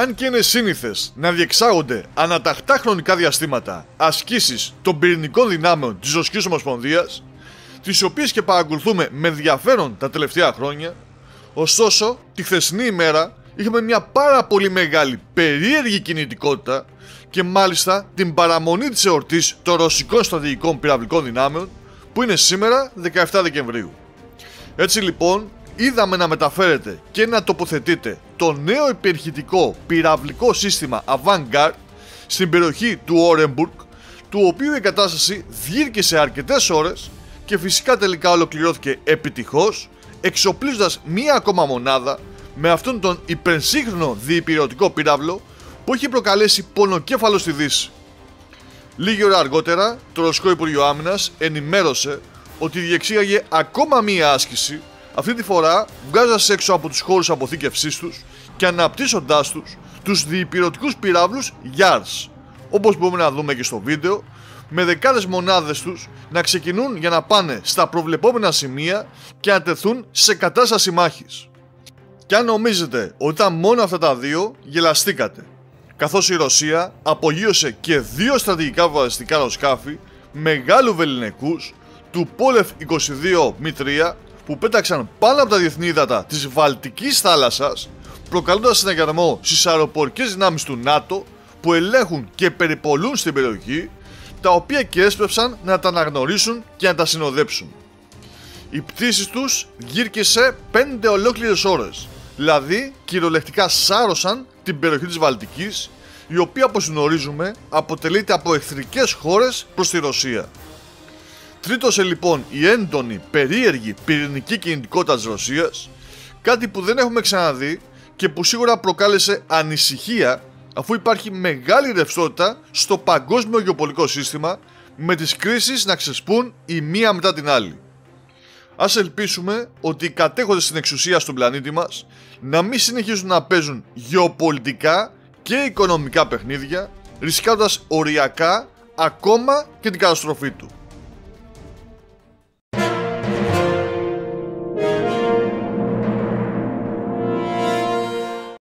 Αν και είναι σύνηθες να διεξάγονται αναταχτά χρονικά διαστήματα ασκήσεις των πυρηνικών δυνάμεων της Ρωσικής Ομοσπονδίας, τις οποίες και παρακολουθούμε με ενδιαφέρον τα τελευταία χρόνια, ωστόσο τη χθεσινή ημέρα είχαμε μια πάρα πολύ μεγάλη περίεργη κινητικότητα και μάλιστα την παραμονή της εορτής των ρωσικών στρατηγικών πυραυλικών δυνάμεων που είναι σήμερα 17 Δεκεμβρίου. Έτσι λοιπόν είδαμε να μεταφέρεται και να τοποθετείται το νέο υπερχητικό πυραυλικό σύστημα Avangard στην περιοχή του Όρεμπουργκ του οποίου η κατάσταση διήρκησε αρκετές ώρες και φυσικά τελικά ολοκληρώθηκε επιτυχώς εξοπλίζοντας μία ακόμα μονάδα με αυτόν τον υπερσύγχρονο διυπηρωτικό πύραυλο που έχει προκαλέσει πονοκέφαλο στη Δύση. Λίγη ώρα αργότερα, το Ρωσικό Υπουργείο Άμυνας ενημέρωσε ότι διεξήγαγε ακόμα μία άσκηση, αυτή τη φορά βγάζοντας έξω από τους χώρους αποθήκευσής τους και αναπτύσσοντάς τους τους διυπηρωτικού πυράβλους YARS, όπως μπορούμε να δούμε και στο βίντεο, με δεκάδες μονάδες τους να ξεκινούν για να πάνε στα προβλεπόμενα σημεία και να τεθούν σε κατάσταση μάχης. Και αν νομίζετε ότι ήταν μόνο αυτά τα δύο, γελαστήκατε. Καθώς η Ρωσία απογείωσε και δύο στρατηγικά βαδιστικά αεροσκάφη μεγάλου βεληνικούς του Πόλεφ 22 Μ3 που πέταξαν πάνω από τα διεθνή ύδατα της Βαλτικής θάλασσας προκαλώντας συναγερμό στις αεροπορικές δυνάμεις του ΝΑΤΟ που ελέγχουν και περιπολούν στην περιοχή τα οποία και έσπευσαν να τα αναγνωρίσουν και να τα συνοδέψουν. Οι πτήσει τους γύρκησε 5 ολόκληρες ώρες, δηλαδή κυριολεκτικά σάρωσαν την περιοχή της Βαλτικής, η οποία όπως γνωρίζουμε αποτελείται από εχθρικές χώρες προς τη Ρωσία. Τρίτωσε λοιπόν η έντονη, περίεργη πυρηνική κινητικότητα της Ρωσίας, κάτι που δεν έχουμε ξαναδεί και που σίγουρα προκάλεσε ανησυχία αφού υπάρχει μεγάλη ρευστότητα στο παγκόσμιο γεωπολικό σύστημα με τις κρίσεις να ξεσπούν η μία μετά την άλλη. Ας ελπίσουμε ότι οι κατέχοντες στην εξουσία στον πλανήτη μας να μην συνεχίζουν να παίζουν γεωπολιτικά και οικονομικά παιχνίδια ρισκάροντας οριακά ακόμα και την καταστροφή του.